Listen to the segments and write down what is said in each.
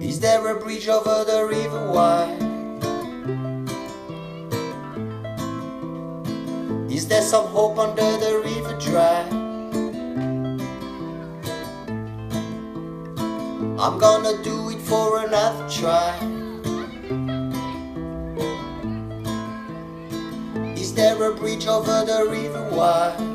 Is there a bridge over the river Why? Is there some hope under the river dry? I'm gonna do it for another try. Is there a bridge over the river Why?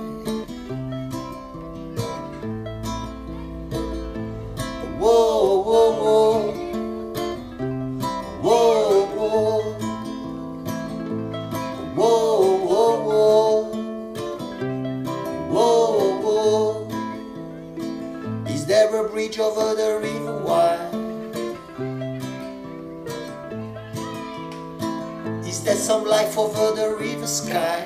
A bridge over the river Why? Is there some life over the river sky?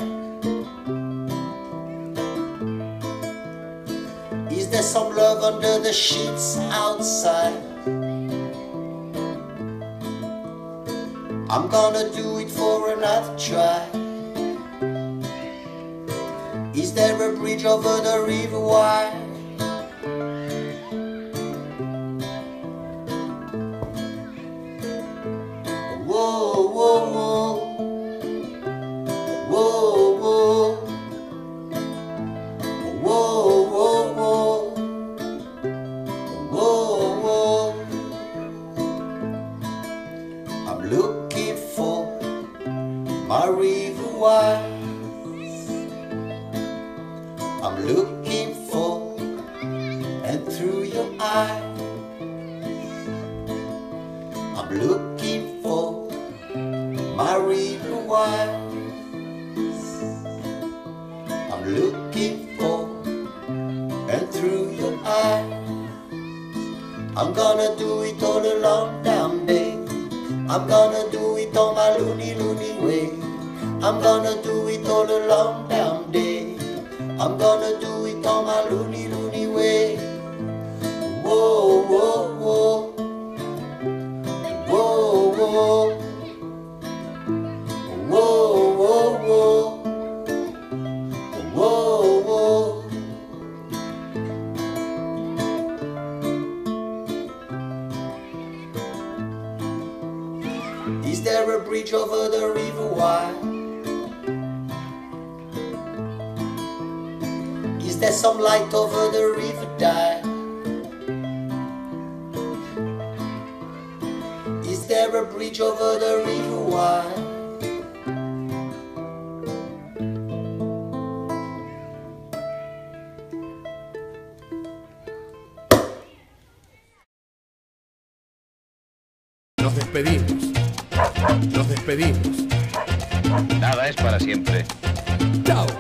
Is there some love under the sheets outside? I'm gonna do it for another try. Is there a bridge over the river Why? My river Why? I'm looking for and through your eyes I'm looking for my river Why? I'm looking for and through your eyes I'm gonna do it all along down day. I'm gonna do it on my loony loony. I'm gonna do it all along down day. I'm gonna do it on my loony loony way. Whoa, whoa, whoa. Whoa, whoa. Whoa, whoa, whoa. Whoa, whoa. Is there a bridge over the river Why? There some light over the river Die? Is there a bridge over the river Why? Nos despedimos. Nos despedimos. Nada es para siempre. Chao.